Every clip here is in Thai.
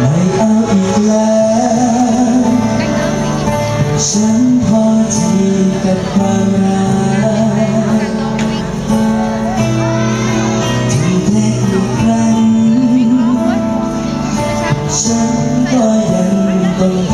ไม่เอาอีกแล้วฉันพอทีกับความรักถึงเล็รั้ฉันก็ยังต้อง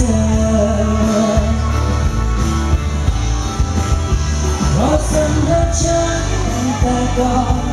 What's in the giant that